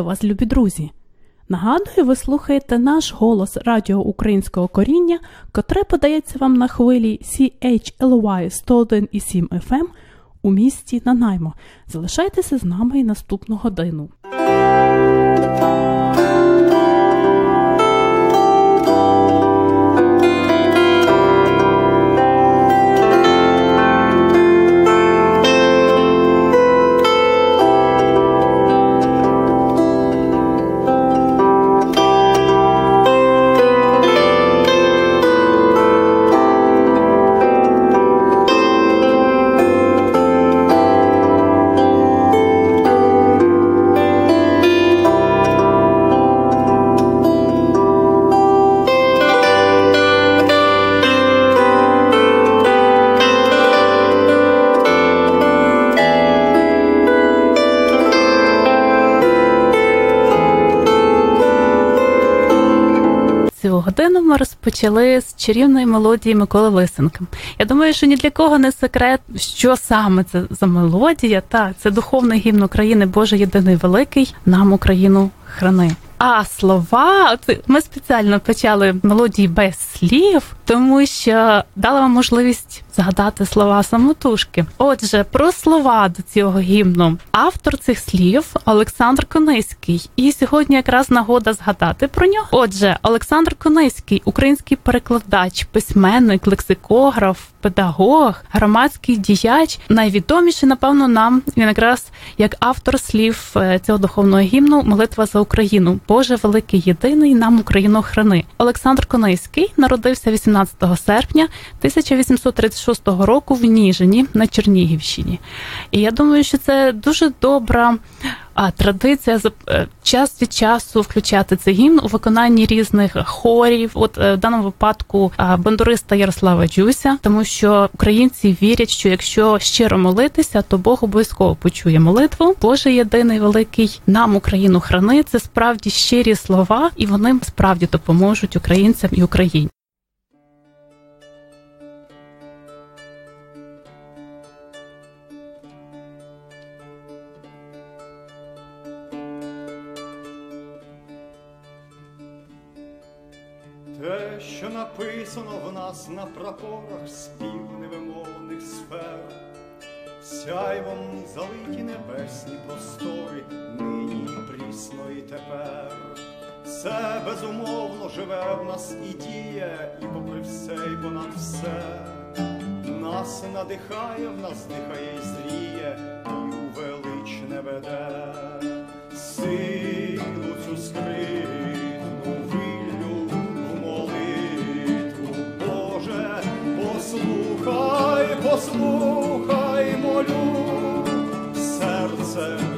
Вітаю вас, любі друзі! Нагадую, ви слухаєте наш голос Радіо Українського коріння, котре подається вам на хвилі CHLY 101,7 FM у місті Нанаймо. Залишайтеся з нами і наступну годину. thank you розпочали з чарівної мелодії Миколи Лисенка. Я думаю, що ні для кого не секрет, що саме це за мелодія. Та це духовний гімн України Боже єдиний великий, нам Україну храни. А слова, ми спеціально почали мелодії без слів, тому що дала вам можливість згадати слова самотужки. Отже, про слова до цього гімну. Автор цих слів Олександр Кониський. І сьогодні якраз нагода згадати про нього. Отже, Олександр Кониський, український перекладач, письменник, лексикограф, педагог, громадський діяч. Найвідоміший, напевно, нам він якраз як автор слів е, цього духовного гімну Молитва за Україну. Боже великий єдиний нам Україну храни. Олександр Конейський народився 18 серпня 1836 року в Ніжині на Чернігівщині. І я думаю, що це дуже добра а, традиція е, час від часу включати цей гімн у виконанні різних хорів. От е, в даному випадку бандуриста Ярослава Джуся, тому що українці вірять, що якщо щиро молитися, то Бог обов'язково почує молитву. Боже єдиний великий нам Україну храни. Це справді щирі слова, і вони справді допоможуть українцям і Україні. Що написано в нас на прапорах спів невимовних сфер, сяйвом залиті небесні простори, нині прісно і тепер. Все безумовно живе в нас і діє, і попри все, і понад все, нас надихає, в нас дихає і зріє, і у величне веде, силу послухай, послухай, молю, серце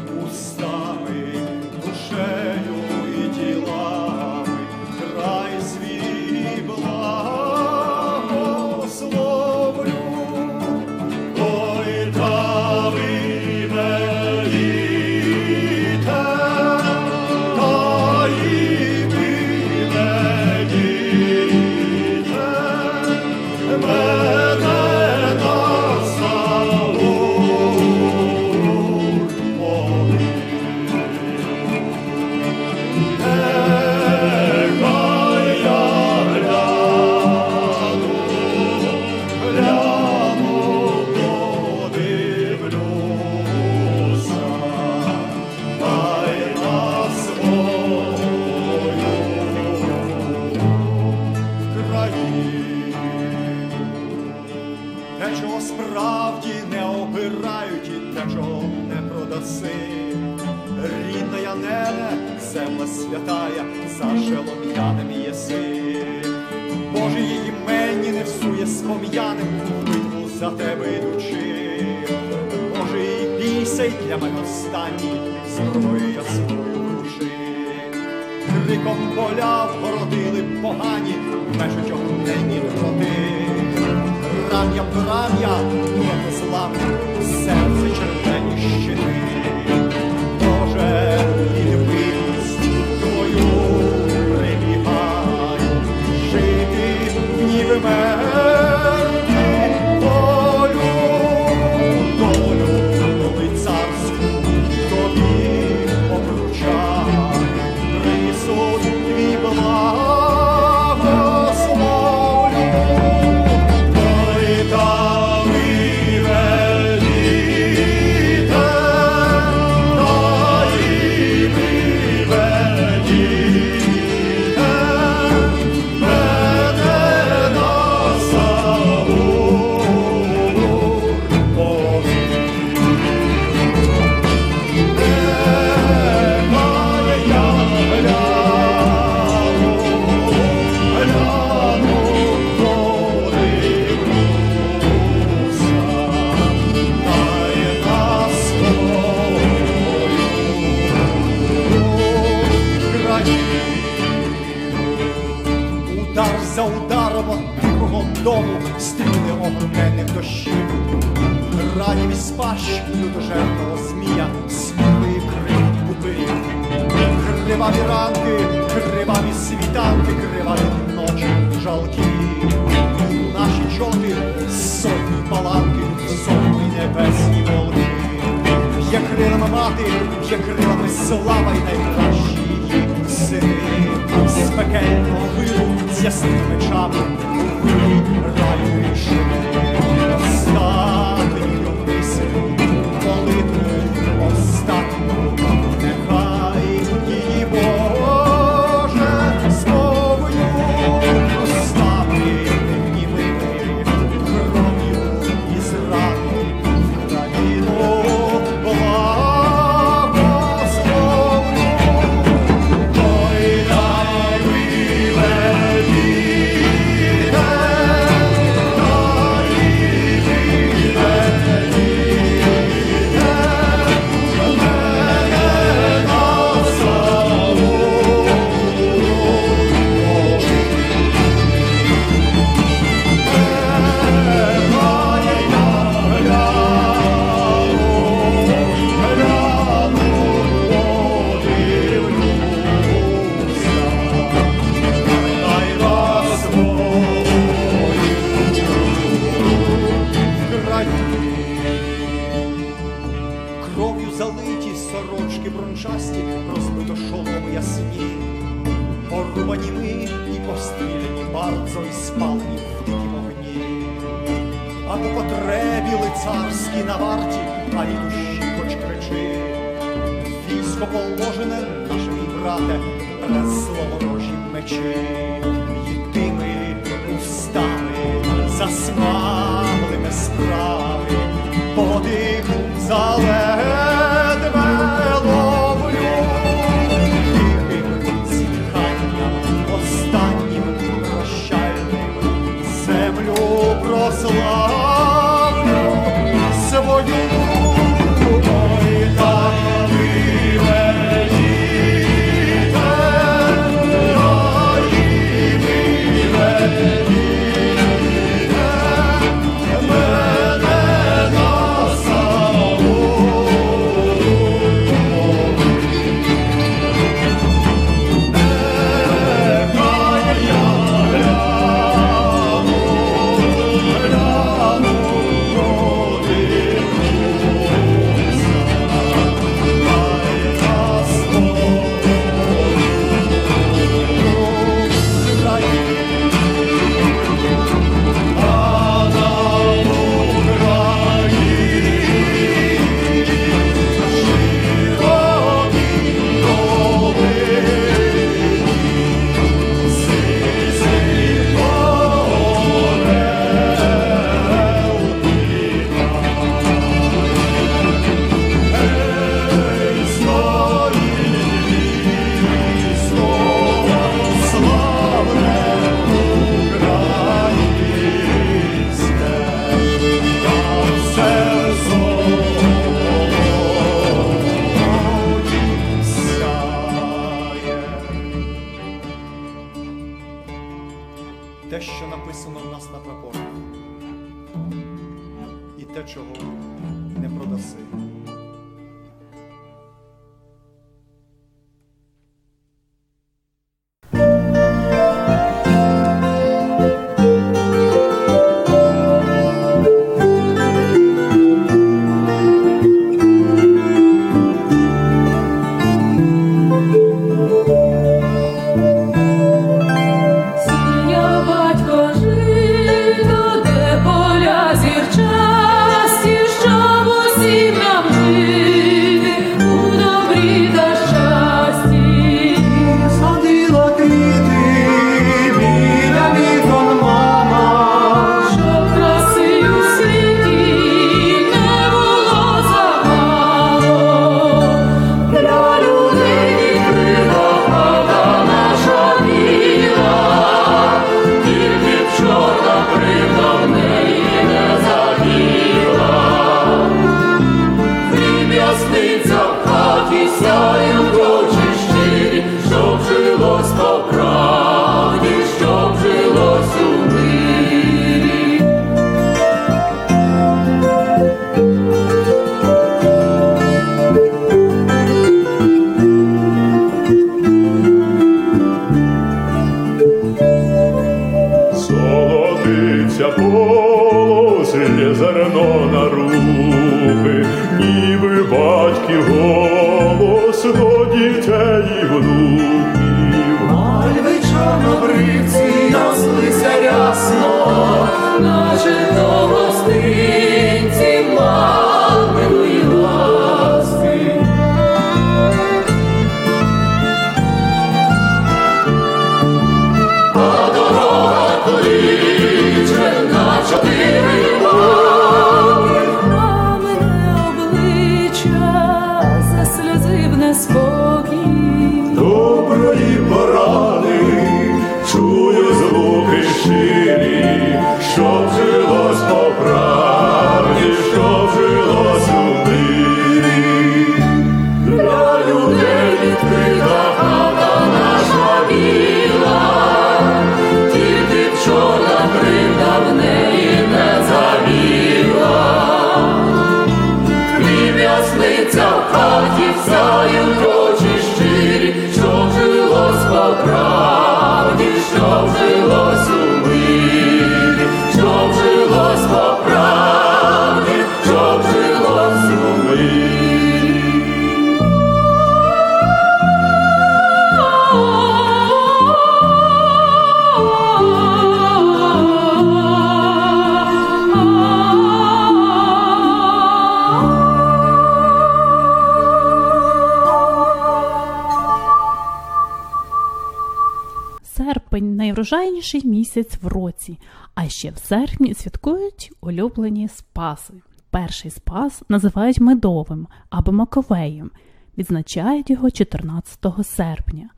найврожайніший місяць в році, а ще в серпні святкують улюблені спаси. Перший спас називають медовим або маковеєм, відзначають його 14 серпня.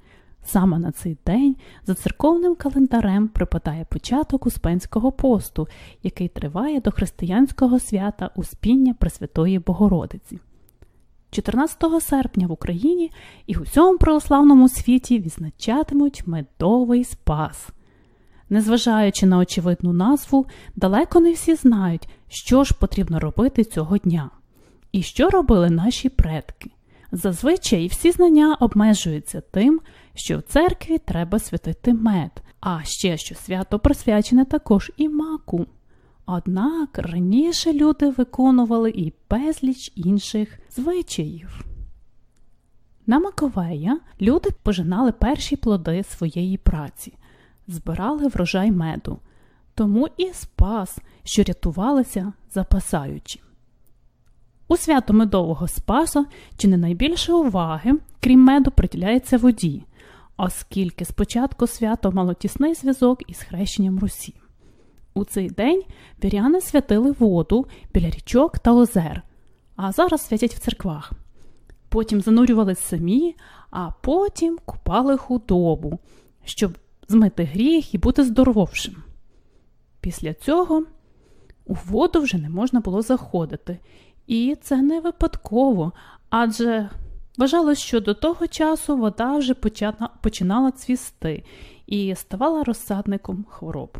Саме на цей день за церковним календарем припадає початок Успенського посту, який триває до християнського свята Успіння Пресвятої Богородиці. 14 серпня в Україні і в усьому православному світі відзначатимуть медовий спас. Незважаючи на очевидну назву, далеко не всі знають, що ж потрібно робити цього дня. І що робили наші предки. Зазвичай всі знання обмежуються тим, що в церкві треба святити мед, а ще що свято присвячене також і маку. Однак раніше люди виконували і безліч інших звичаїв. На Маковея люди пожинали перші плоди своєї праці, збирали врожай меду, тому і спас, що рятувалися, запасаючи. У свято медового спаса чи не найбільше уваги, крім меду, приділяється воді, оскільки спочатку свято мало тісний зв'язок із хрещенням Русі. У цей день віряни святили воду біля річок та озер, а зараз святять в церквах. Потім занурювались самі, а потім купали худобу, щоб змити гріх і бути здоровшим. Після цього у воду вже не можна було заходити, і це не випадково, адже вважалось, що до того часу вода вже почина- починала цвісти і ставала розсадником хвороб.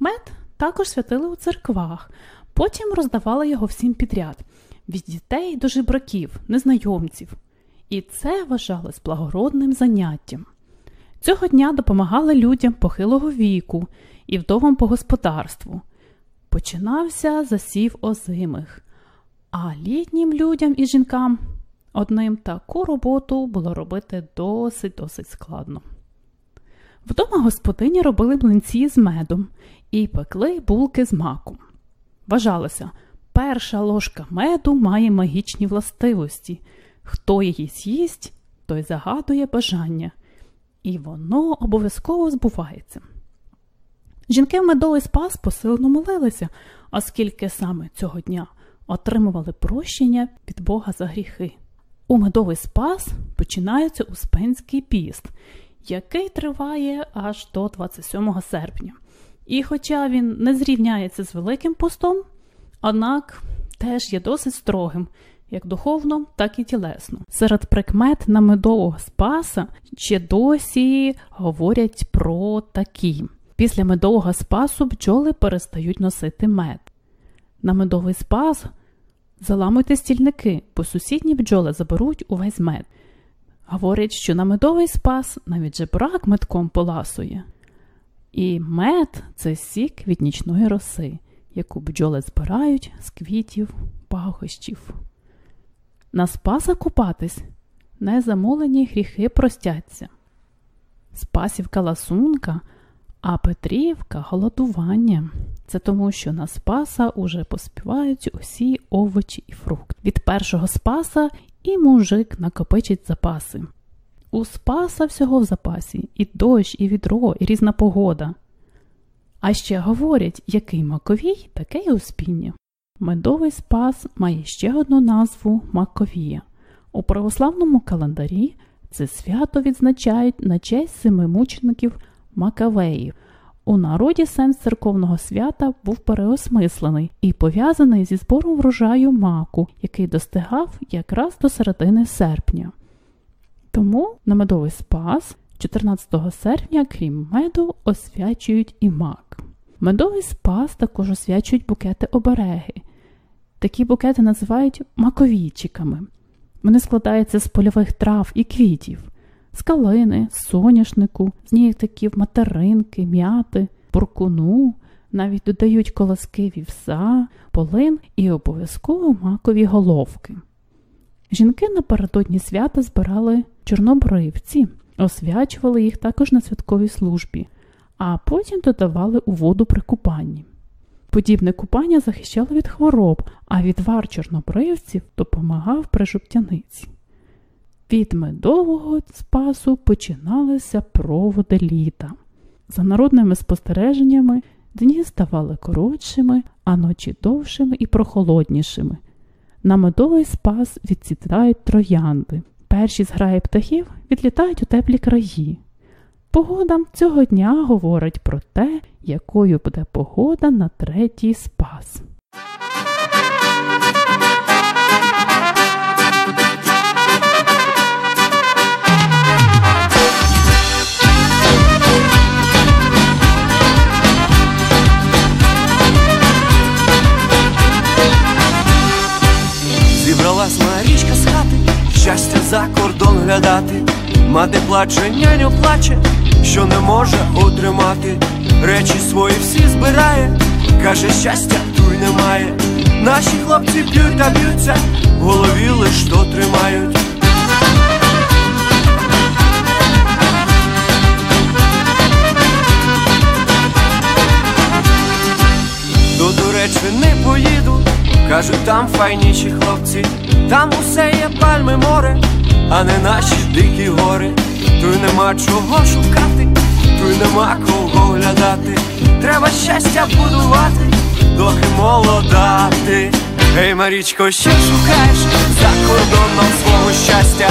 Мед також святили у церквах, потім роздавали його всім підряд від дітей до жебраків, незнайомців. І це вважалось благородним заняттям. Цього дня допомагали людям похилого віку і вдовам по господарству. Починався засів озимих, а літнім людям і жінкам одним таку роботу було робити досить досить складно. Вдома господині робили млинці з медом і пекли булки з маком. Вважалося, перша ложка меду має магічні властивості. Хто її з'їсть, той загадує бажання, і воно обов'язково збувається. Жінки в медовий спас посилено молилися, оскільки саме цього дня отримували прощення від Бога за гріхи. У медовий спас починається Успенський піст, який триває аж до 27 серпня. І хоча він не зрівняється з Великим постом, однак теж є досить строгим, як духовно, так і тілесно. Серед прикмет на медового спаса ще досі говорять про такі. Після медового спасу бджоли перестають носити мед. На медовий спас заламуйте стільники, бо сусідні бджоли заберуть увесь мед. Говорять, що на медовий спас навіть жебрак метком поласує. І мед це сік від нічної роси, яку бджоли збирають з квітів, пахощів. На Спаса купатись, незамолені гріхи простяться. Спасівка ласунка, а Петрівка голодування. Це тому, що на Спаса уже поспівають усі овочі і фрукти. Від першого Спаса і мужик накопичить запаси. У Спаса всього в запасі і дощ, і відро, і різна погода. А ще говорять, який маковій, таке й успіння. Медовий спас має ще одну назву Маковія. У православному календарі це свято відзначають на честь семи мучеників Макавеїв. У народі сенс церковного свята був переосмислений і пов'язаний зі збором врожаю маку, який достигав якраз до середини серпня. Тому на медовий спас 14 серпня, крім меду, освячують і мак. Медовий спас також освячують букети обереги. Такі букети називають маковійчиками. Вони складаються з польових трав і квітів, з калини, соняшнику, з нігтиків, материнки, м'яти, буркуну, навіть додають колоски вівса, полин і обов'язково макові головки. Жінки напередодні свята збирали чорнобривці, освячували їх також на святковій службі, а потім додавали у воду при купанні. Подібне купання захищало від хвороб, а відвар чорнобривців допомагав при жовтяниці. Від медового спасу починалися проводи літа. За народними спостереженнями, дні ставали коротшими, а ночі довшими і прохолоднішими. На медовий спас відсідають троянди. Перші зграї птахів відлітають у теплі краї. Погода цього дня говорить про те, якою буде погода на третій спас. Щастя за кордон глядати. Мати плаче, няню плаче, що не може утримати. Речі свої всі збирає, каже, щастя туй немає. Наші хлопці б'ють та б'ються, в голові лиш то тримають. До Туреччини поїду, кажуть, там файніші хлопці, там усе є пальми море, а не наші дикі гори. Тут нема чого шукати, тут нема кого глядати. Треба щастя будувати, доки молода ти. Ей, Марічко, що шукаєш за кордоном свого щастя?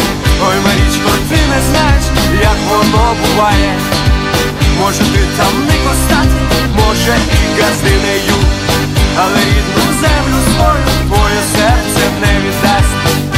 Ой, Марічко, ти не знаєш, як воно буває. Може ти там не костати, може і газдинею, але рідну землю receptive, maybe that's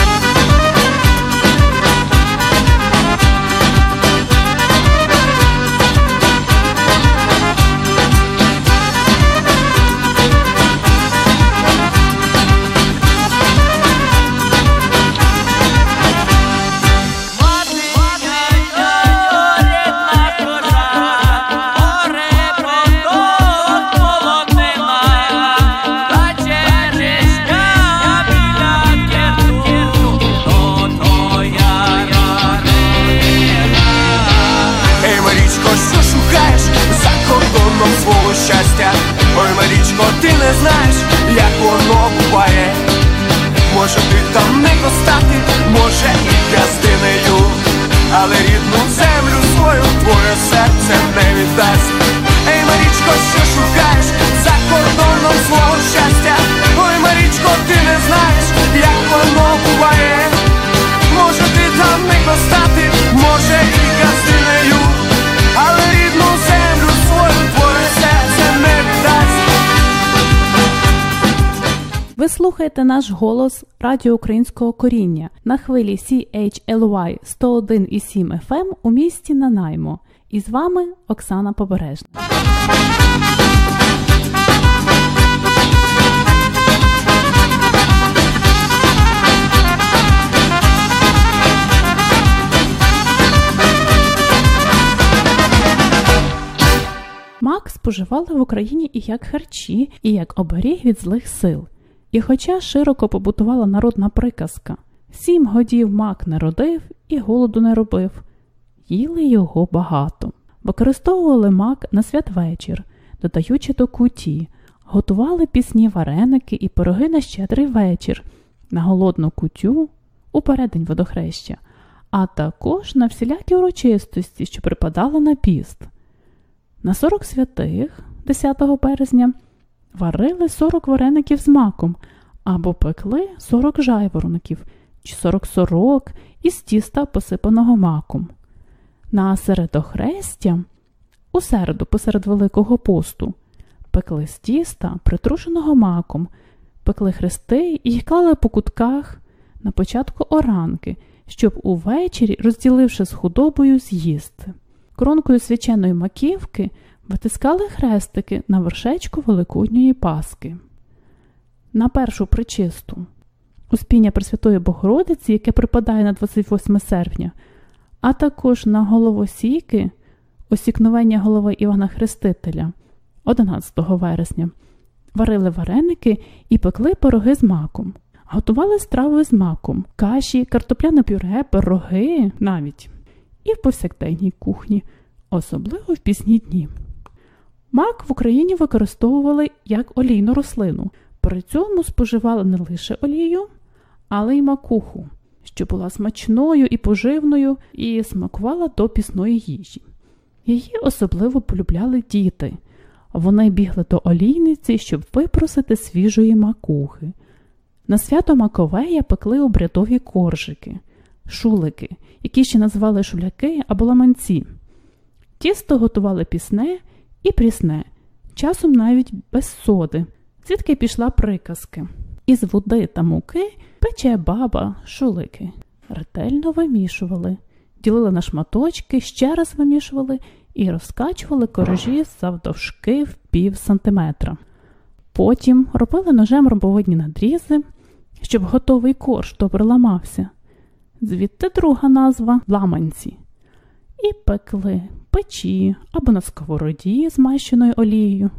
слухаєте наш голос Радіо Українського коріння на хвилі CHLY 101,7 FM у місті Нанаймо. І з вами Оксана Побережна. Мак споживали в Україні і як харчі, і як оберіг від злих сил. І хоча широко побутувала народна приказка Сім годів мак не родив і голоду не робив. Їли його багато. Використовували мак на святвечір, додаючи до куті, готували пісні вареники і пироги на щедрий вечір, на голодну кутю у передень водохреща, а також на всілякі урочистості, що припадали на піст. На 40 святих 10 березня варили 40 вареників з маком або пекли 40 жайворонків чи 40 сорок із тіста, посипаного маком. На середохрестя, у середу посеред Великого посту, пекли з тіста, притрушеного маком, пекли хрести і їх клали по кутках на початку оранки, щоб увечері, розділивши з худобою, з'їсти. Коронкою свяченої маківки витискали хрестики на вершечку Великодньої Паски. На першу причисту Успіння Пресвятої Богородиці, яке припадає на 28 серпня, а також на головосіки, осікновення голови Івана Хрестителя 11 вересня, варили вареники і пекли пироги з маком, готували страви з маком, каші, картопляне пюре, пироги навіть і в повсякденній кухні, особливо в пісні дні. Мак в Україні використовували як олійну рослину. При цьому споживали не лише олію, але й макуху, що була смачною і поживною і смакувала до пісної їжі. Її особливо полюбляли діти. Вони бігли до олійниці, щоб випросити свіжої макухи. На свято Маковея пекли обрядові коржики, шулики, які ще називали шуляки або ламанці. Тісто готували пісне і прісне, часом навіть без соди, звідки пішла приказки. Із води та муки пече баба, шулики. Ретельно вимішували, ділили на шматочки, ще раз вимішували і розкачували коржі завдовжки в пів сантиметра. Потім робили ножем ромбовидні надрізи, щоб готовий корж добре ламався. Звідти друга назва ламанці. І пекли печі або на сковороді, змащеною олією.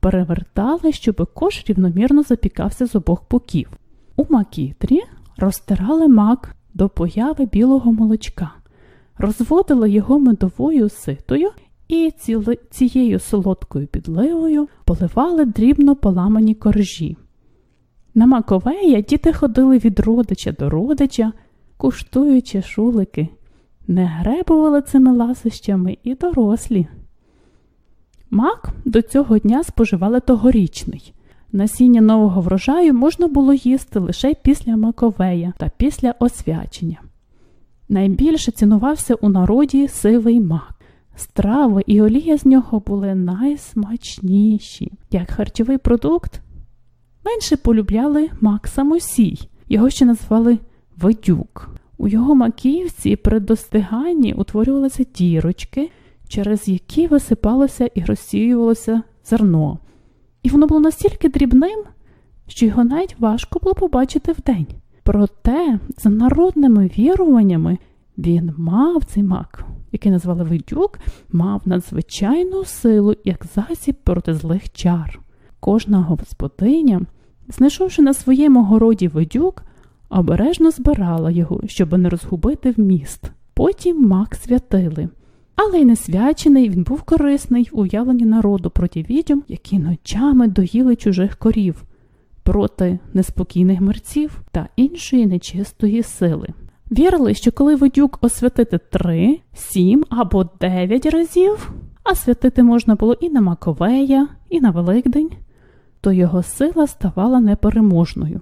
Перевертали, щоб корж рівномірно запікався з обох боків. У макітрі розтирали мак до появи білого молочка, розводили його медовою ситою і цією солодкою підливою поливали дрібно поламані коржі. На Маковея діти ходили від родича до родича, куштуючи шулики, не гребували цими ласощами і дорослі. Мак до цього дня споживали тогорічний. Насіння нового врожаю можна було їсти лише після Маковея та після освячення. Найбільше цінувався у народі сивий мак. Страви і олія з нього були найсмачніші. Як харчовий продукт, менше полюбляли мак самосій, його ще назвали видюк. У його маківці при достиганні утворювалися дірочки, через які висипалося і розсіювалося зерно. І воно було настільки дрібним, що його навіть важко було побачити вдень. Проте, за народними віруваннями, він мав цей мак, який назвали видюк, мав надзвичайну силу як засіб проти злих чар. Кожна господиня, знайшовши на своєму городі видюк, обережно збирала його, щоб не розгубити вміст. Потім мак святили. Але й не свячений він був корисний в уявленні народу проти відьом, які ночами доїли чужих корів, проти неспокійних мерців та іншої нечистої сили. Вірили, що коли водюк освятити три, сім або дев'ять разів, а святити можна було і на Маковея, і на Великдень, то його сила ставала непереможною.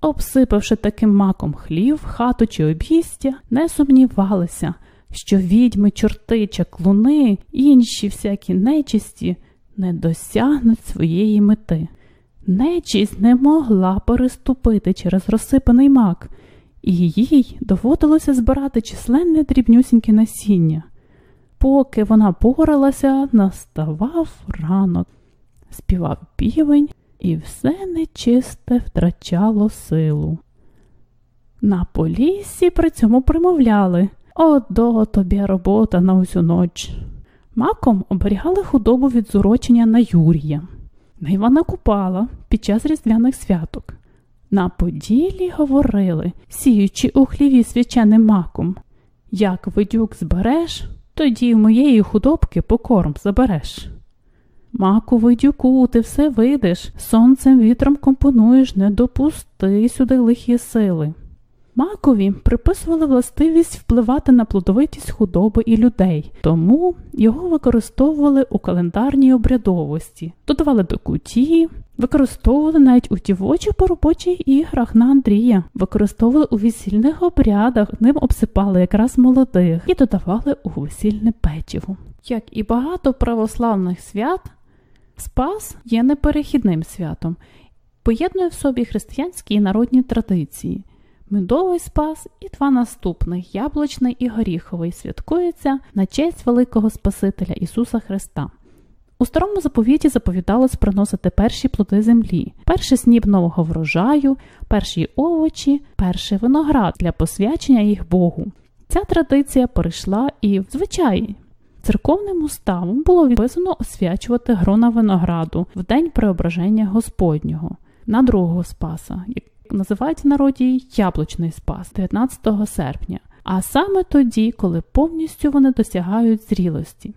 Обсипавши таким маком хлів, хату чи обійстя, не сумнівалися, що відьми, чорти, чаклуни, інші всякі нечисті не досягнуть своєї мети. Нечість не могла переступити через розсипаний мак, і їй доводилося збирати численне дрібнюсіньке насіння. Поки вона поралася, наставав ранок, співав півень, і все нечисте втрачало силу. На полісі при цьому примовляли Одо тобі робота на усю ноч. Маком оберігали худобу від зурочення на Юрія, на Івана Купала під час різдвяних святок. На поділі говорили, сіючи у хліві свяченим маком. Як видюк збереш, тоді в моєї худобки покорм забереш. Маку видюку, ти все видиш, сонцем вітром компонуєш, не допусти сюди лихі сили. Макові приписували властивість впливати на плодовитість худоби і людей, тому його використовували у календарній обрядовості, додавали до куті, використовували навіть у дівочих поробочих іграх на Андрія, використовували у весільних обрядах, ним обсипали якраз молодих і додавали у весільне печиво. Як і багато православних свят, Спас є неперехідним святом, поєднує в собі християнські і народні традиції. Медовий спас і два наступних яблучний і горіховий святкуються на честь великого Спасителя Ісуса Христа. У старому заповіті заповідалось приносити перші плоди землі, перший сніп нового врожаю, перші овочі, перший виноград для посвячення їх Богу. Ця традиція перейшла і в звичай. Церковним уставом було відписано освячувати грона винограду в день преображення Господнього на другого Спаса, як називають народі яблучний спас 19 серпня, а саме тоді, коли повністю вони досягають зрілості.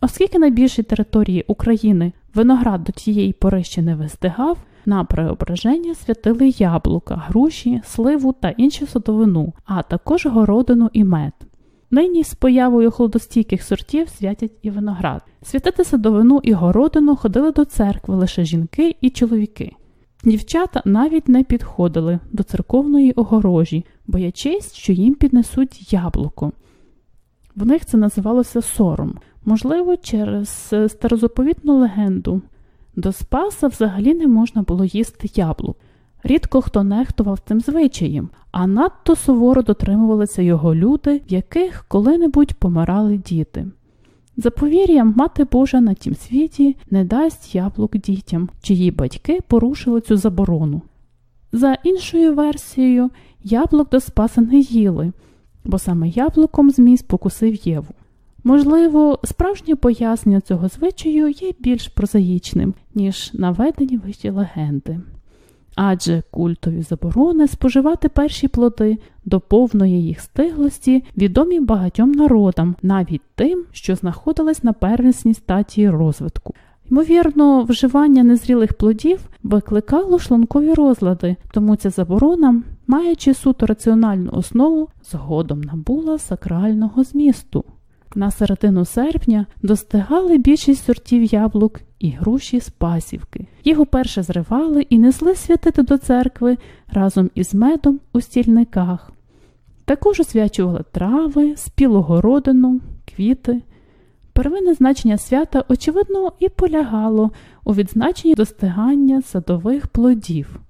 Оскільки на більшій території України виноград до тієї пори ще не вистигав, на преображення святили яблука, груші, сливу та іншу садовину, а також городину і мед. Нині з появою холодостійких сортів святять і виноград. Святити садовину і городину ходили до церкви лише жінки і чоловіки. Дівчата навіть не підходили до церковної огорожі, боячись, що їм піднесуть яблуко. В них це називалося сором, можливо, через старозаповітну легенду. До Спаса взагалі не можна було їсти яблук. Рідко хто нехтував цим звичаєм, а надто суворо дотримувалися його люди, в яких коли-небудь помирали діти. За повір'ям, мати Божа на тім світі не дасть яблук дітям, чиї батьки порушили цю заборону. За іншою версією, яблук до Спаса не їли, бо саме яблуком змій спокусив Єву. Можливо, справжнє пояснення цього звичаю є більш прозаїчним, ніж наведені вищі легенди адже культові заборони споживати перші плоди до повної їх стиглості відомі багатьом народам, навіть тим, що знаходились на первісній стадії розвитку. Ймовірно, вживання незрілих плодів викликало шлункові розлади, тому ця заборона, маючи суто раціональну основу, згодом набула сакрального змісту. На середину серпня достигали більшість сортів яблук і груші з пасівки. Їх уперше зривали і несли святити до церкви разом із медом у стільниках. Також освячували трави, спілогородину, квіти. Первинне значення свята, очевидно, і полягало у відзначенні достигання садових плодів.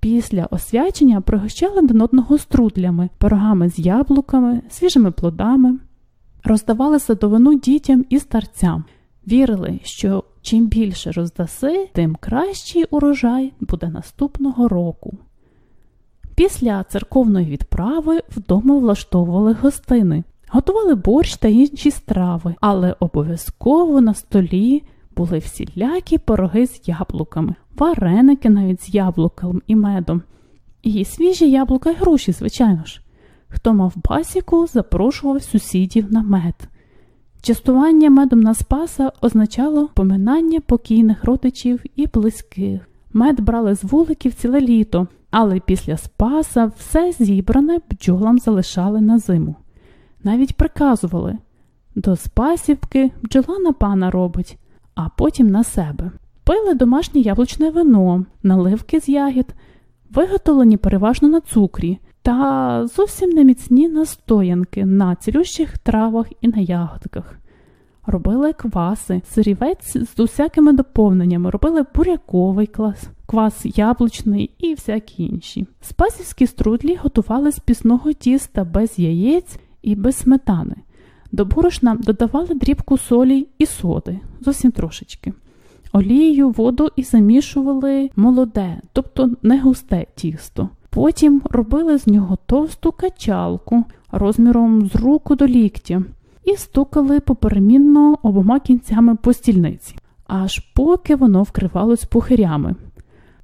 Після освячення пригощали один одного струдлями, пирогами з яблуками, свіжими плодами роздавали садовину дітям і старцям, вірили, що чим більше роздаси, тим кращий урожай буде наступного року. Після церковної відправи вдома влаштовували гостини, готували борщ та інші страви, але обов'язково на столі були всілякі пироги з яблуками, вареники навіть з яблуком і медом, і свіжі яблука й груші, звичайно ж. Хто мав пасіку, запрошував сусідів на мед. Частування медом на спаса означало поминання покійних родичів і близьких. Мед брали з вуликів ціле літо, але після спаса все зібране бджолам залишали на зиму. Навіть приказували до спасівки бджола на пана робить, а потім на себе. Пили домашнє яблучне вино, наливки з ягід, виготовлені переважно на цукрі та зовсім неміцні настоянки на цілющих травах і на ягодках. Робили кваси, сирівець з усякими доповненнями, робили буряковий клас, квас яблучний і всякі інші. Спасівські струдлі готували з пісного тіста без яєць і без сметани. До борошна додавали дрібку солі і соди, зовсім трошечки. Олією, воду і замішували молоде, тобто не густе тісто. Потім робили з нього товсту качалку розміром з руку до ліктя і стукали поперемінно обома кінцями по стільниці, аж поки воно вкривалось пухирями.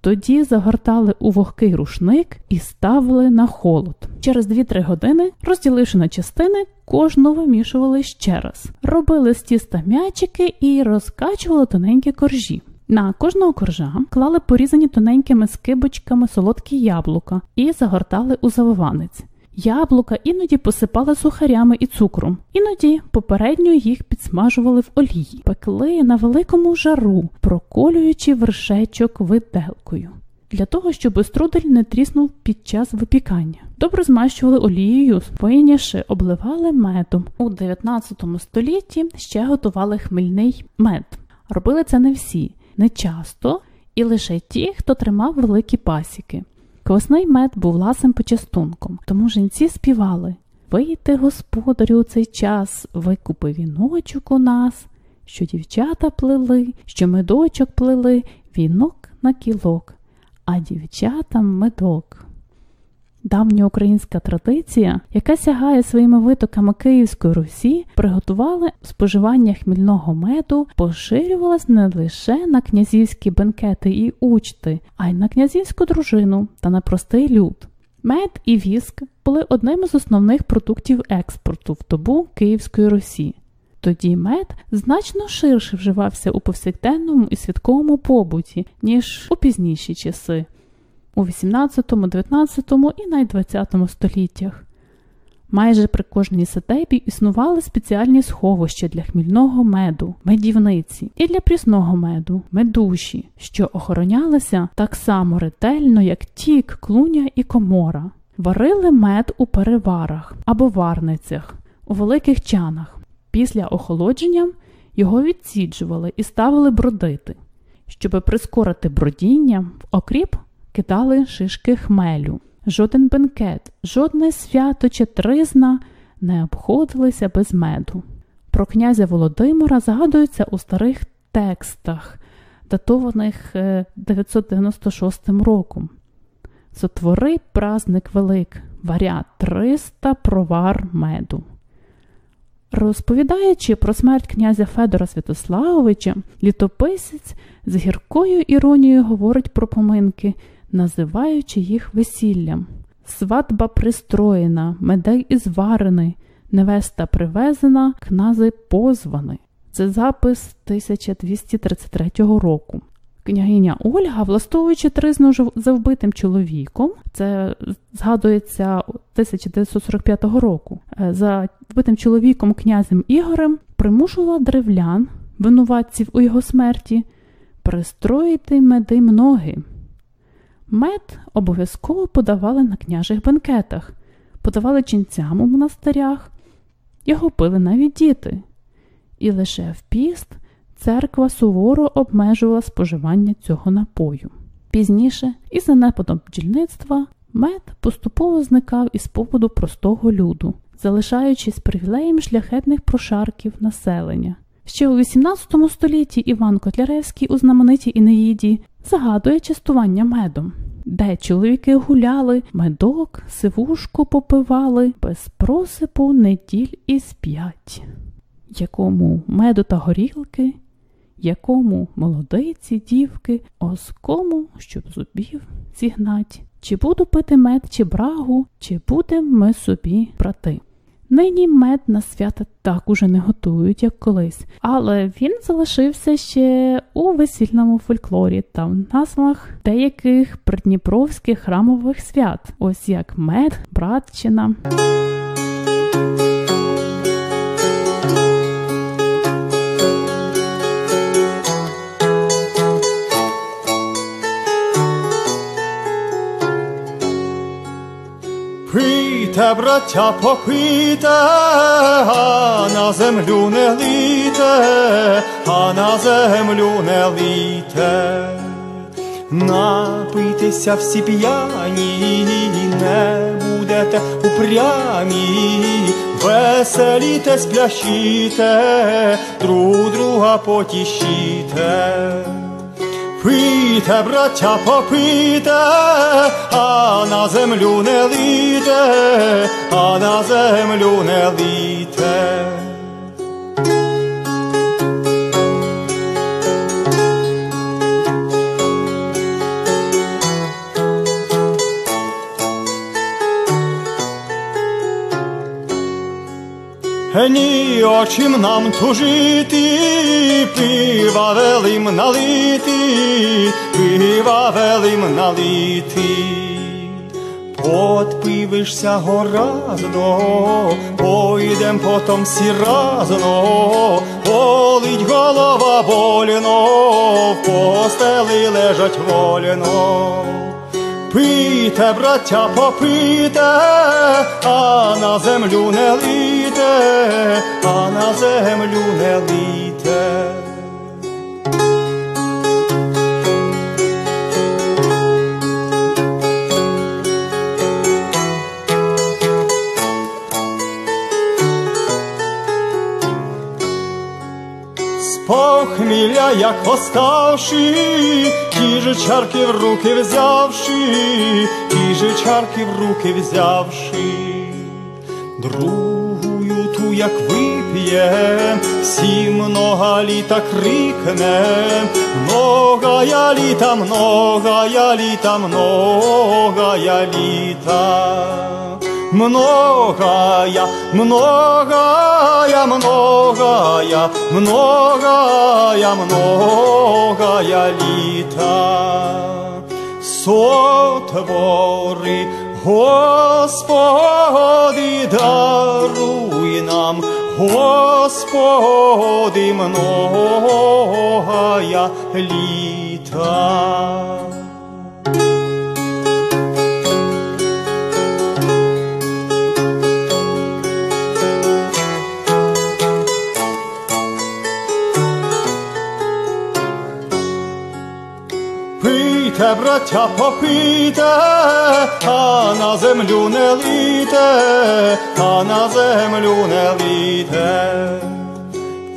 Тоді загортали у вогкий рушник і ставили на холод. Через 2-3 години, розділивши на частини, кожну вимішували ще раз. Робили з тіста м'ячики і розкачували тоненькі коржі. На кожного коржа клали порізані тоненькими скибочками солодкі яблука і загортали у завиванець. Яблука іноді посипали сухарями і цукром, іноді попередньо їх підсмажували в олії, пекли на великому жару, проколюючи вершечок виделкою. Для того, щоб струдель не тріснув під час випікання. Добре змащували олією, спойніше обливали медом. У 19 столітті ще готували хмельний мед. Робили це не всі, не часто, і лише ті, хто тримав великі пасіки. Квасний мед був ласим почастунком, тому жінці співали Вийти, господарю, у цей час, викупи віночок у нас, що дівчата плели, що медочок плели, вінок на кілок, а дівчатам медок. Давня українська традиція, яка сягає своїми витоками Київської Русі, приготували споживання хмільного меду, поширювалась не лише на князівські бенкети і учти, а й на князівську дружину та на простий люд. Мед і віск були одним з основних продуктів експорту в добу Київської Русі. Тоді мед значно ширше вживався у повсякденному і святковому побуті, ніж у пізніші часи у 18, 19 і навіть 20 століттях. Майже при кожній садебі існували спеціальні сховища для хмільного меду, медівниці і для прісного меду, медуші, що охоронялися так само ретельно, як тік, клуня і комора. Варили мед у переварах або варницях, у великих чанах. Після охолодження його відсіджували і ставили бродити. Щоби прискорити бродіння, в окріп кидали шишки хмелю. Жоден бенкет, жодне свято чи тризна не обходилися без меду. Про князя Володимира згадується у старих текстах, датованих 996 роком. Сотвори праздник велик, варя 300 провар меду. Розповідаючи про смерть князя Федора Святославовича, літописець з гіркою іронією говорить про поминки, називаючи їх весіллям. Сватба пристроєна, медей ізварений, невеста привезена, кнази позваний. Це запис 1233 року. Княгиня Ольга, влаштовуючи тризну за вбитим чоловіком, це згадується 1945 року. Е, за вбитим чоловіком князем Ігорем примушувала древлян, винуватців у його смерті, пристроїти меди ноги. Мед обов'язково подавали на княжих бенкетах, подавали ченцям у монастирях, його пили навіть діти. І лише в піст церква суворо обмежувала споживання цього напою. Пізніше, із занепадом бджільництва, мед поступово зникав із поводу простого люду, залишаючись привілеєм шляхетних прошарків населення. Ще у XVIII столітті Іван Котляревський у знаменитій Інеїді загадує частування медом, де чоловіки гуляли, медок, сивушку попивали, без просипу неділь із п'ять, якому меду та горілки, якому молодиці, дівки, оскому, щоб зубів зігнать, чи буду пити мед, чи брагу, чи будем ми собі брати. Нині мед на свята так уже не готують, як колись, але він залишився ще у весільному фольклорі та в назвах деяких придніпровських храмових свят, ось як мед, братчина. Пийте, браття, попийте, а на землю не лийте, а на землю не лийте. Напийтеся всі п'яні, не будете упрямі, веселіте, сплящіте, друг друга потішіте. Пийте, браття, попийте, а на землю не лийте, а на землю не лийте. Ні очим нам тужити, пива велим налити, пива велим налити. Подпивишся горазно, пойдем потом всі разно, болить голова больно, в постелі лежать вольно. Пийте, браття, попийте, а на землю не лийте, а на землю не лийте. З похмілля, як оставши, ті же чарки в руки взявши, ті же чарки в руки взявши, як вип'єм, всі много літа крикнем, многая літа, многая літа, многая літа. Многая, многая, многая, многая, многая літа. Сотвори, Господи, даруй нам, Господи, многая літа. Пийте, браття, попийте, а на землю не лийте, а на землю не лийте.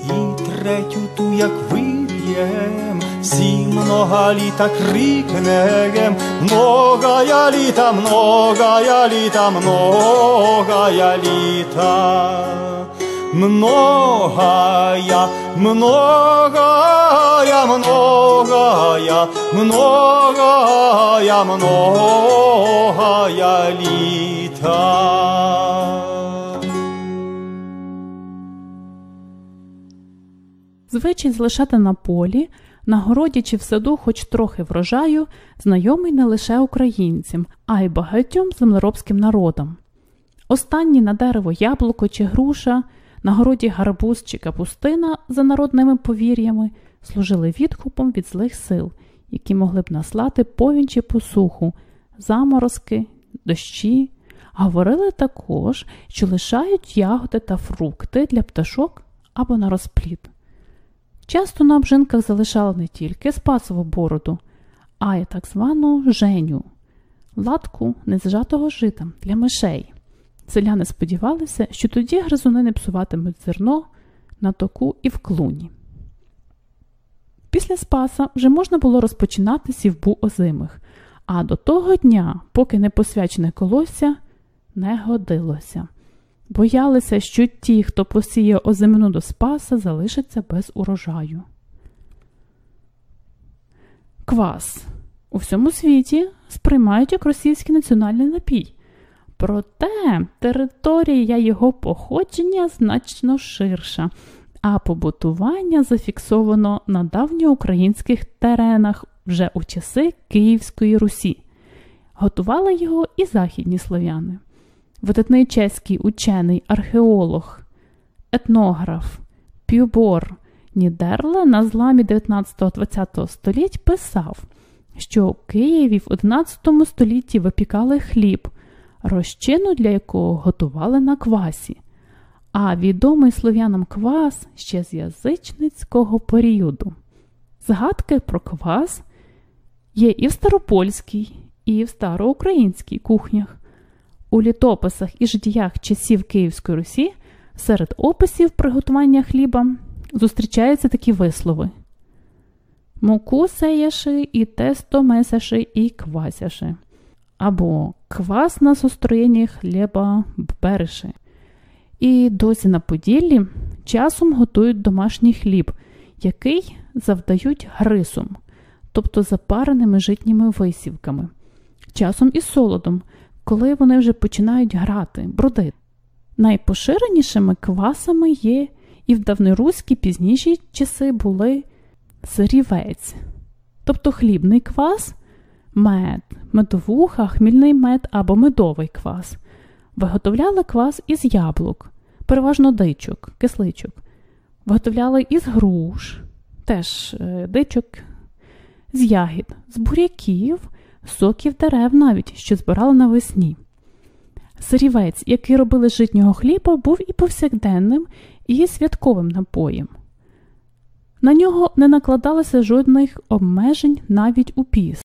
І третю ту, як вип'єм, всі много літа крикнем, многая літа, многая літа, многая літа. Многая, многая, многая, многая, многая літа. Звичай залишати на полі, на городі чи в саду хоч трохи врожаю, знайомий не лише українцям, а й багатьом землеробським народам. Останні на дерево яблуко чи груша, на городі гарбуз чи капустина, за народними повір'ями, служили відкупом від злих сил, які могли б наслати повінь чи посуху, заморозки, дощі. Говорили також, що лишають ягоди та фрукти для пташок або на розплід. Часто на обжинках залишали не тільки спасову бороду, а й так звану женю латку незжатого жита для мишей. Селяни сподівалися, що тоді гризуни не псуватимуть зерно на току і в клуні. Після Спаса вже можна було розпочинати сівбу озимих, а до того дня, поки не посвячене колосся, не годилося. Боялися, що ті, хто посіє озимину до Спаса, залишаться без урожаю. Квас у всьому світі сприймають як російський національний напій. Проте територія його походження значно ширша, а побутування зафіксовано на давньоукраїнських теренах вже у часи Київської Русі. Готували його і західні слов'яни. Видатний чеський учений археолог, етнограф Пюбор Нідерле на зламі 19-20 століть писав, що у Києві в 11 столітті випікали хліб, розчину для якого готували на квасі, а відомий слов'янам квас ще з язичницького періоду. Згадки про квас є і в старопольській, і в староукраїнській кухнях. У літописах і житіях часів Київської Русі серед описів приготування хліба зустрічаються такі вислови: муку сеяши і тесто месяши і квасяши, або квас на состроєнні хліба береши. І досі на Поділлі часом готують домашній хліб, який завдають грисом, тобто запареними житніми висівками, часом і солодом, коли вони вже починають грати, бродити. Найпоширенішими квасами є і в давньоруські пізніші часи були сирівець, тобто хлібний квас, мед, медовуха, хмільний мед або медовий квас. Виготовляли квас із яблук, переважно дичок, кисличок. Виготовляли із груш, теж е, дичок, з ягід, з буряків, соків дерев навіть, що збирали навесні. Сирівець, який робили з житнього хліба, був і повсякденним, і святковим напоєм. На нього не накладалося жодних обмежень навіть у піс.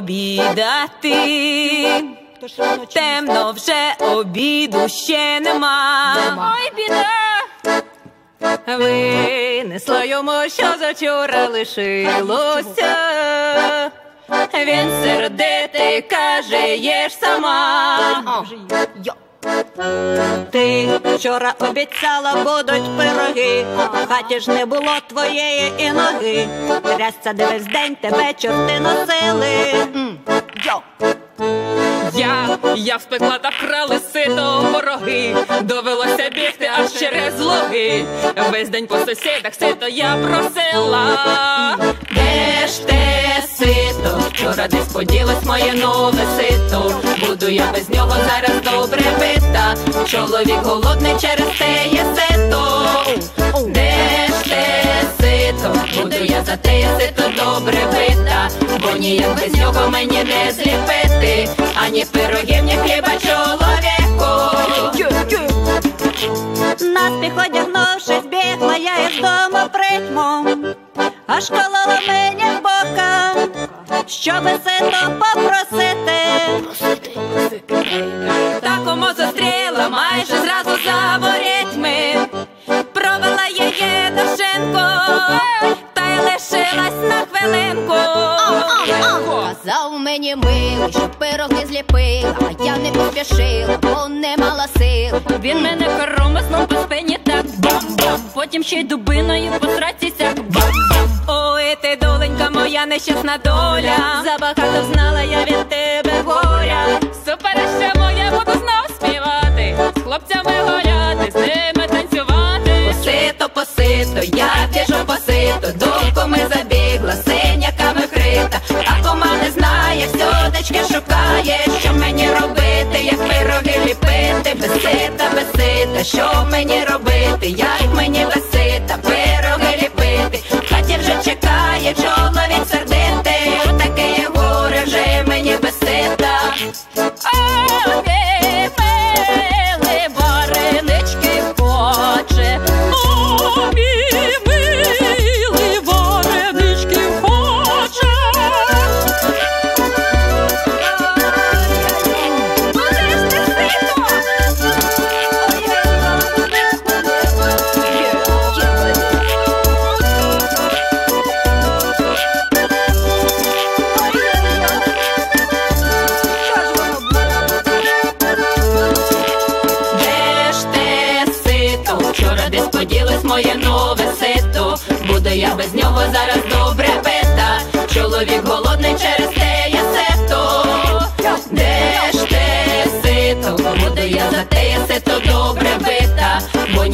Обідати. Темно вже обіду ще нема. Ой, біда. Винесла йому, що зачора лишилося. Він сердитий каже, єш сама. Ти вчора обіцяла, будуть пироги, в хаті ж не було твоєї і ноги. Трясся де весь день тебе чорти носили. Йо. Я, я вспекла та вкрали сито вороги, довелося бігти аж через логи. Весь день по сусідах сито я просила. Де ж те сито? Вчора десь поділось моє нове сито. Буду я без нього зараз добре бита. Чоловік голодний через те є сито. Де ж те сито? Буду я за те є сито добре бита. Бо ніяк без нього мені не зліпити. Ані пирогів, ні хліба чоловіку. Наспіх одягнувшись, бігла я із дому притьмом, аж колола мені щоби сито попросити. Такому зустріла майже зразу за ворітьми, провела її до та й лишилась на хвилинку. Казав мені милий, що пироги зліпила, а я не поспішила, бо не мала сил. Він мене коромислом по спині так бам-бам, потім ще й дубиною по нещасна доля, забагато знала я від тебе горя. Супер, ще моє буду знов співати, з хлопцями гуляти, з ними танцювати. Посито, посито, я біжу посито, до коми забігла, синяками вкрита, а кома не знає, всюдечки шукає, що мені робити, як пироги ліпити, без сита, без сита, що мені робити, як мені без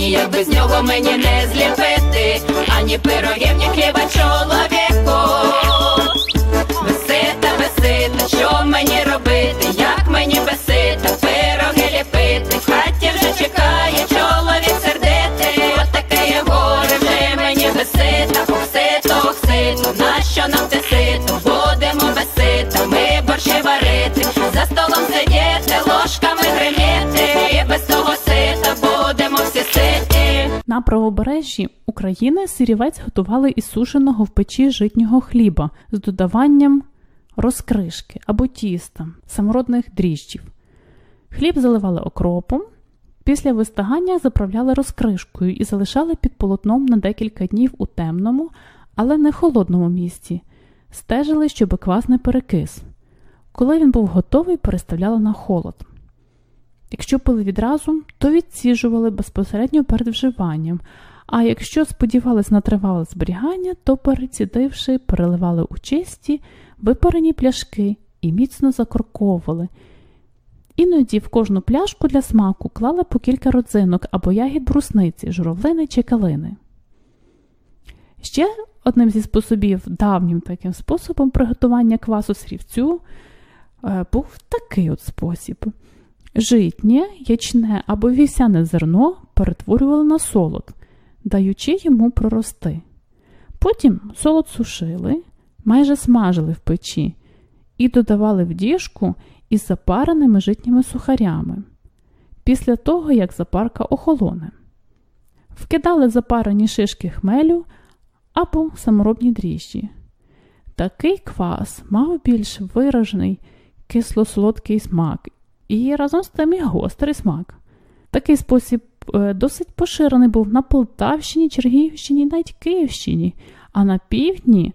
ніяк без нього мені не зліпити. Ані пирогів, ні хліба чоловіку. Правобережжі України сирівець готували із сушеного в печі житнього хліба з додаванням розкришки або тіста, самородних дріжджів. Хліб заливали окропом, Після вистигання заправляли розкришкою і залишали під полотном на декілька днів у темному, але не холодному місці. Стежили, щоб квас не перекис. Коли він був готовий, переставляли на холод. Якщо пили відразу, то відсіжували безпосередньо перед вживанням, а якщо сподівались на тривале зберігання, то перецідивши, переливали у чисті, випарені пляшки і міцно закорковували. Іноді в кожну пляшку для смаку клали по кілька родзинок або ягід брусниці, журавлини чи калини. Ще одним зі способів, давнім таким способом приготування квасу срівцю е, був такий от спосіб. Житнє, ячне або вівсяне зерно перетворювали на солод, даючи йому прорости. Потім солод сушили, майже смажили в печі і додавали в діжку із запареними житніми сухарями. Після того, як запарка охолоне, вкидали запарені шишки хмелю або саморобні дріжджі. Такий квас мав більш виражений кисло-солодкий смак і разом з тим і гострий смак. Такий спосіб е, досить поширений був на Полтавщині, Чергівщині, навіть Київщині, а на півдні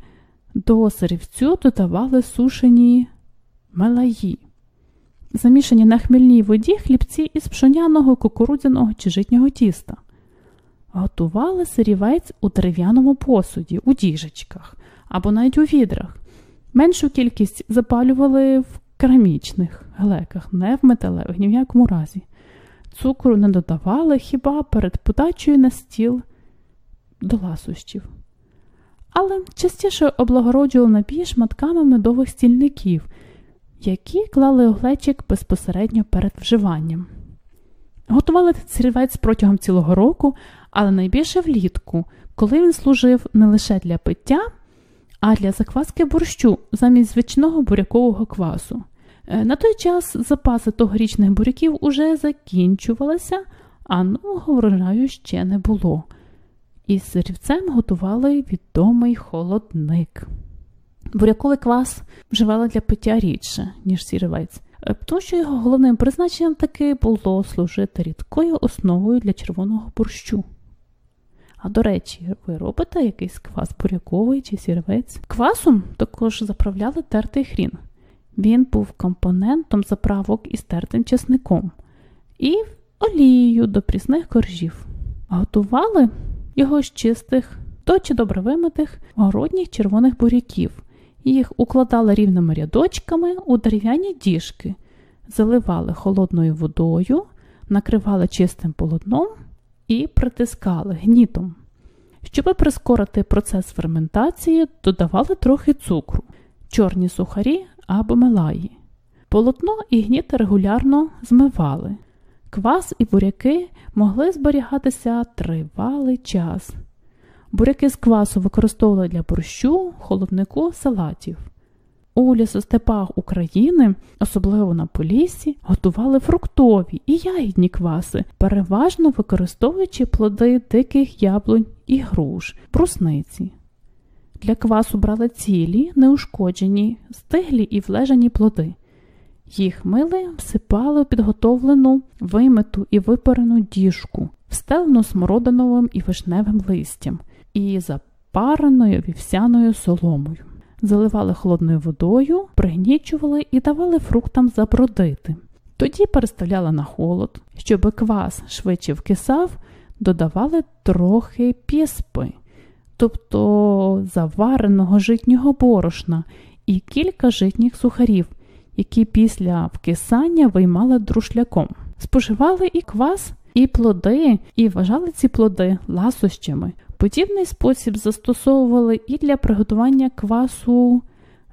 до сирівцю додавали сушені мелаї, замішані на хмільній воді хлібці із пшоняного, кукурудзяного чи житнього тіста. Готували сирівець у дерев'яному посуді, у діжечках або навіть у відрах. Меншу кількість запалювали в керамічних глеках, не в металевих, ні в якому разі. Цукру не додавали хіба перед подачею на стіл до ласощів. Але частіше облагороджували напій шматками медових стільників, які клали у глечик безпосередньо перед вживанням. Готували сирівець протягом цілого року, але найбільше влітку, коли він служив не лише для пиття, а для закваски борщу замість звичного бурякового квасу. Е, на той час запаси тогорічних буряків уже закінчувалися, а нового врожаю ще не було. Із сирівцем готували відомий холодник. Буряковий квас вживали для пиття рідше, ніж сірівець, е, тому що його головним призначенням таки було служити рідкою основою для червоного борщу. А до речі, ви робите якийсь квас буряковий чи сірвець? Квасом також заправляли тертий хрін. Він був компонентом заправок із тертим чесником і олією до прісних коржів. Готували його з чистих, то чи добре вимитих городніх червоних буряків. Їх укладали рівними рядочками у дерев'яні діжки, заливали холодною водою, накривали чистим полотном і притискали гнітом. Щоб прискорити процес ферментації, додавали трохи цукру, чорні сухарі або мелаї. Полотно і гніт регулярно змивали. Квас і буряки могли зберігатися тривалий час. Буряки з квасу використовували для борщу, холоднику, салатів. У лісостепах України, особливо на Поліссі, готували фруктові і ягідні кваси, переважно використовуючи плоди диких яблунь і груш, брусниці. Для квасу брали цілі, неушкоджені, стиглі і влежані плоди. Їх мили всипали у підготовлену, вимиту і випарену діжку, встелену смородиновим і вишневим листям і запареною вівсяною соломою. Заливали холодною водою, пригнічували і давали фруктам забродити. Тоді переставляли на холод, щоб квас швидше вкисав, додавали трохи піспи, тобто завареного житнього борошна і кілька житніх сухарів, які після вкисання виймали друшляком. Споживали і квас, і плоди, і вважали ці плоди ласощами. Подібний спосіб застосовували і для приготування квасу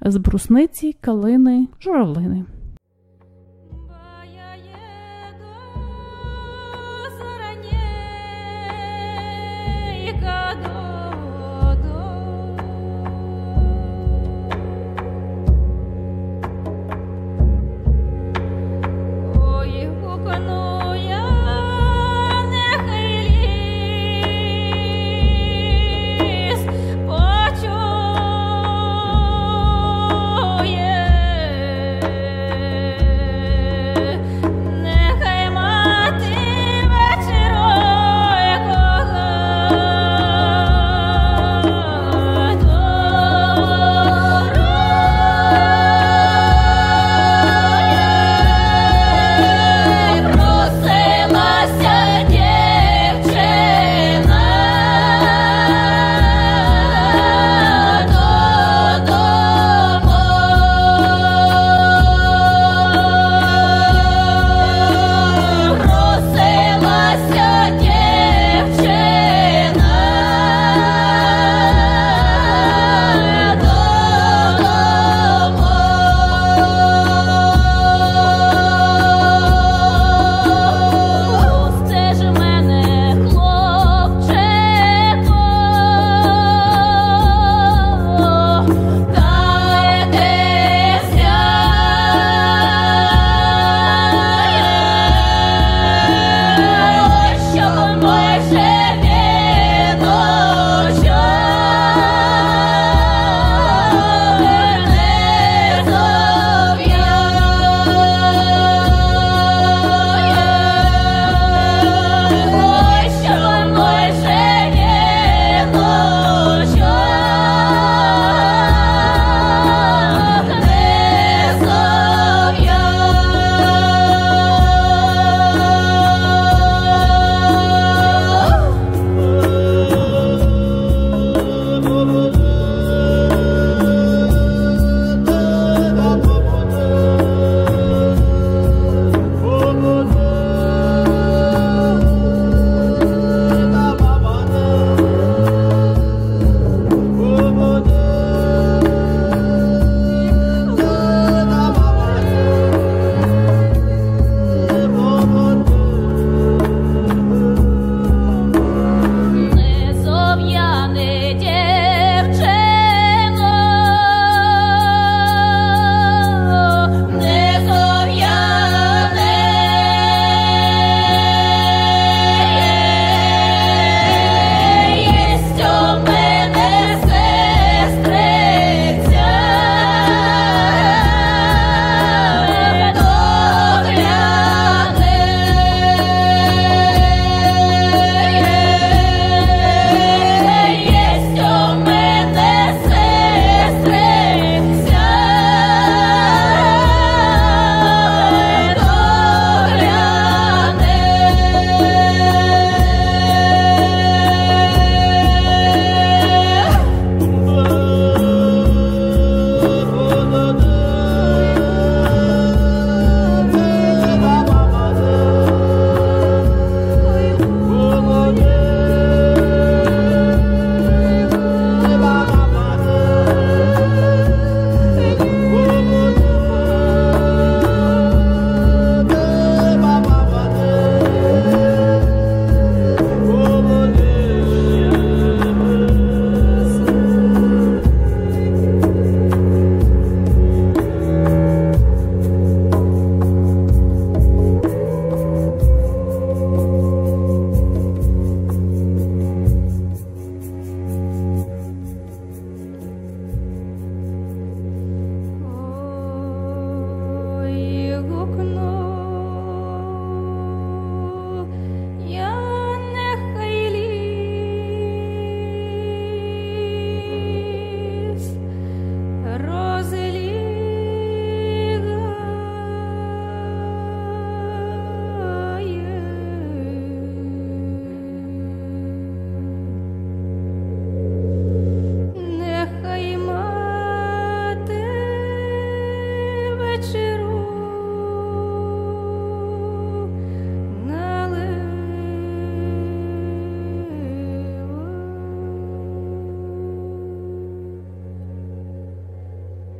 з брусниці, калини, журавлини.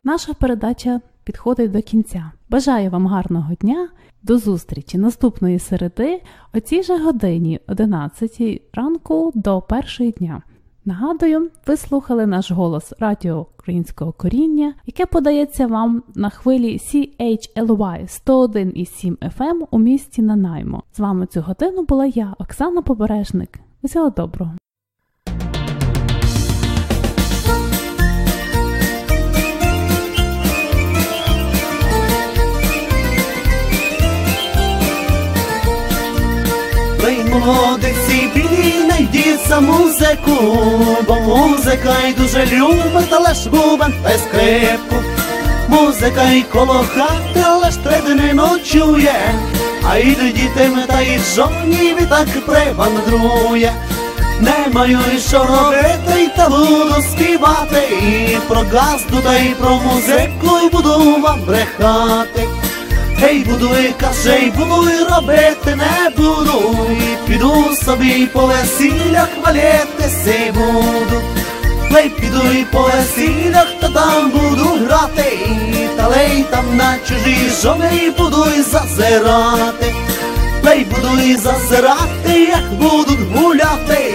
Наша передача підходить до кінця. Бажаю вам гарного дня. До зустрічі наступної середи о цій же годині, 11 ранку до першої дня. Нагадую, ви слухали наш голос Радіо Українського коріння, яке подається вам на хвилі CHLY 101,7 FM у місті Нанаймо. З вами цю годину була я, Оксана Побережник. Усього доброго! Ей, молодиці, білі, найдіть за музику, бо музика й дуже любить, але ж бубен й скрипку. Музика й коло хати, але ж треди не ночує, а й дітям та й жоні відтак прибандрує. Не маю і що робити, й та буду співати, і про газду та й про музику, й буду вам брехати. Гей, буду і каже, буду і робити не буду, піду собі по весіллях валятися буду. Лей піду і по весіллях, та там буду грати, та лей там на чужі жони буду і зазирати. Лей буду і зазирати, як будуть гуляти,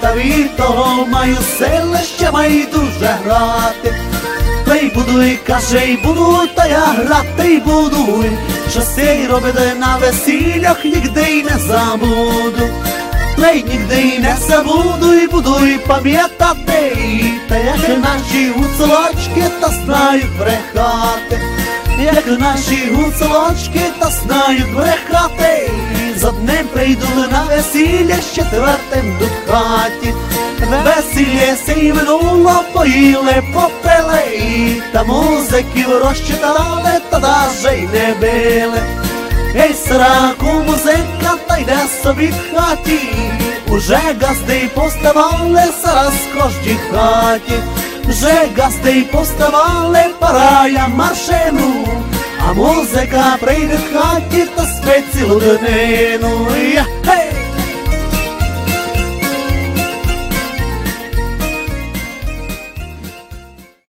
та від того маю сили ще маю дуже грати. Та й буду і каже, й буду, та я грати й буду, що сей робити на весіллях, нігде й не забуду. Та й нігде й не забуду, і буду і пам'ятати, та як наші гуцулочки, та знають брехати, як наші гуцулочки, та знають брехати, за днем прийду на весілля, з четвертим до хаті. Весілля сей минуло, поїли, попили, та музиків розчитали, та даже й не били. Ей, сраку музика, та йде собі в хаті, уже газди поставали зараз кожній хаті, вже газди поставали, пора я машину, а музика прийде в хаті та спить цілу днину. Я